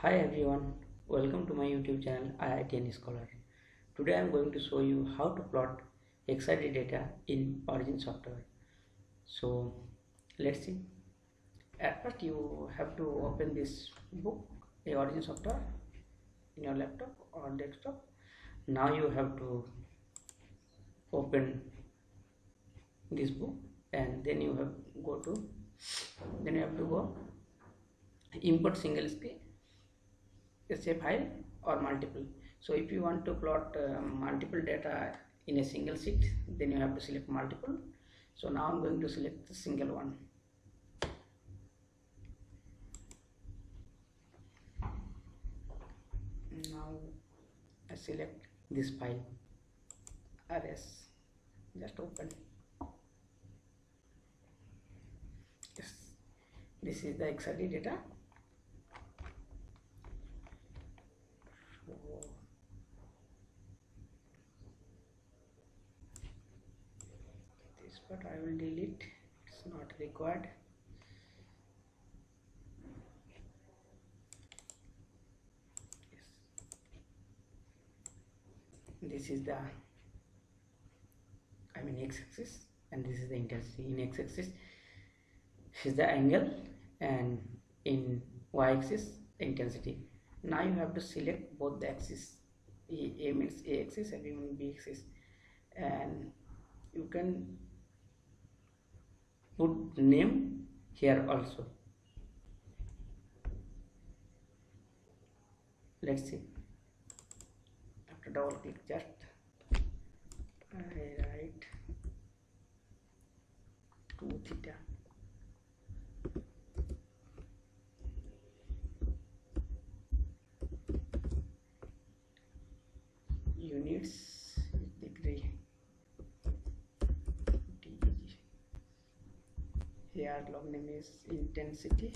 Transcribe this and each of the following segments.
Hi everyone, welcome to my YouTube channel IITian Scholar. Today I am going to show you how to plot XRD data in Origin software. So let's see. At first you have to open this book, a Origin software in your laptop or desktop. Now you have to open this book and then you have go to then you have to go import single screen a file or multiple. So if you want to plot uh, multiple data in a single sheet then you have to select multiple. So now i'm going to select the single one. Now i select this file rs just open. Yes. This is the xrd data so this but i will delete. It's not required. Yes. This is the I mean x-axis and this is the intensity. In x-axis is the angle and in y-axis intensity. Now you have to select both the axis a, a means a axis and b means b axis. And you can put name here also. Let's see. After double click just I write 2 theta here long name is intensity.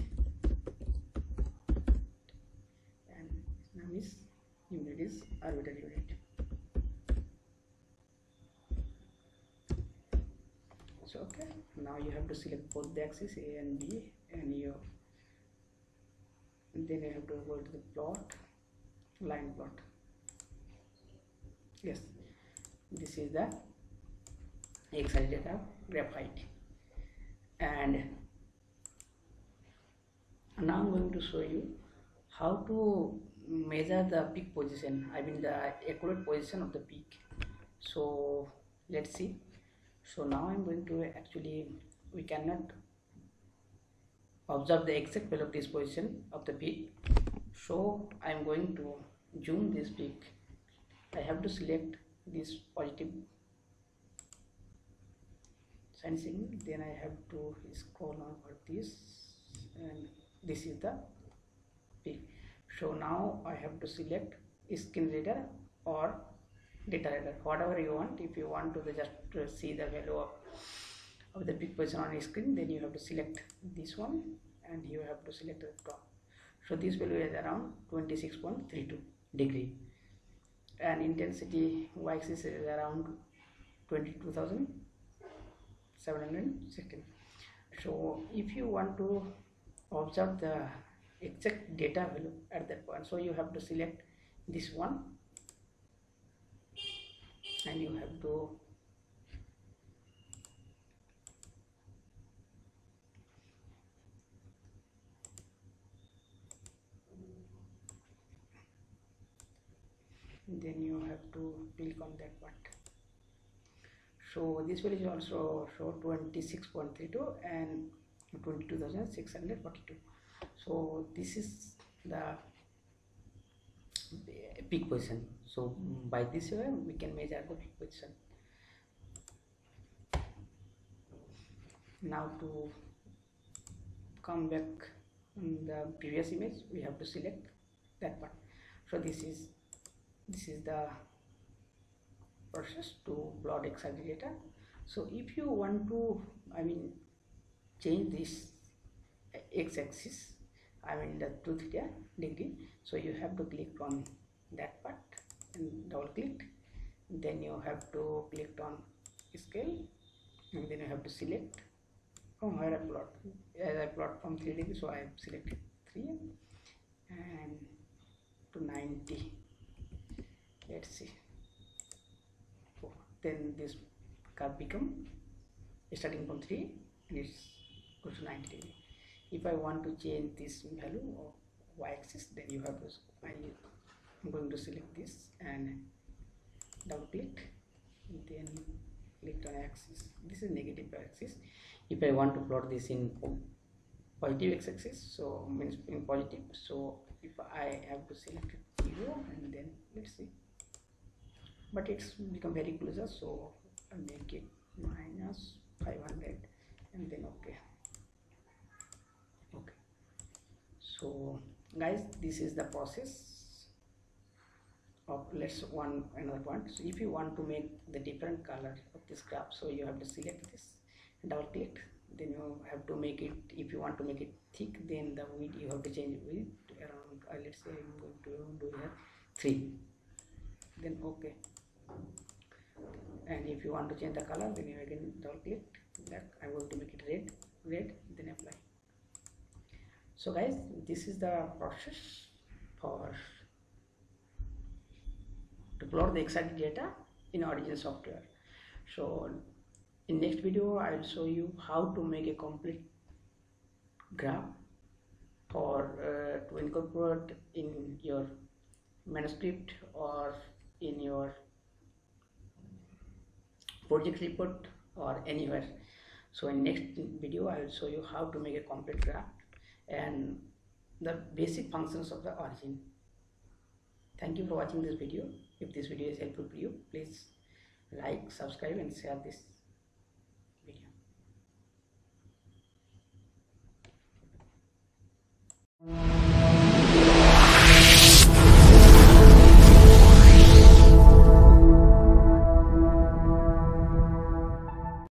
And name is unit is orbital unit so okay now you have to select both the axes a and b and you and then you have to go to the plot line plot. Yes this is the XRD data graphite and now i'm going to show you how to measure the peak position i mean the accurate position of the peak. So let's see. So now i'm going to actually we cannot observe the exact value of this position of the peak. So i'm going to zoom this peak. I have to select this positive sensing then i have to scroll over this and this is the peak so now i have to select screen reader or data reader whatever you want. If you want to just uh, see the value of, of the peak position on screen then you have to select this one and you have to select the top. So this value is around 26.32 degree. And intensity y-axis is around 22,716 so if you want to observe the exact data value at that point. So you have to select this one and you have to then you have to click on that part so this value is also show 26.32 and 22,642 so this is the peak position. So by this way we can measure the peak position. Now to come back in the previous image we have to select that part so this is this is the process to plot XRD data so if you want to I mean change this x-axis I mean the 2 theta degree so you have to click on that part and double click. Then you have to click on scale and then you have to select from where I plot as I plot from 3 degree so I have selected 3 and to 90 let's see then this curve become starting from 3 and it's goes to 90 degree. If I want to change this value of y-axis then you have to I'm going to select this and double click then click on axis. This is negative axis. If I want to plot this in positive x-axis so means in positive so if I have to select 0 and then let's see but it's become very closer so I make it minus 500 and then okay. Okay. So guys this is the process of let's one another one so if you want to make the different color of this graph so you have to select this double click. Then you have to make it if you want to make it thick then the width you have to change width around uh, let's say i'm going to do here 3 then okay and if you want to change the color then you again double click black i'm going to make it red red then apply. So guys this is the process for to plot the XRD data in origin software. So in next video i will show you how to make a complete graph for uh, to incorporate in your manuscript or in your project report or anywhere. So in next video i will show you how to make a complete graph and the basic functions of the origin. Thank you for watching this video. If this video is helpful to you please like subscribe and share this